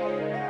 Yeah.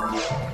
Yeah.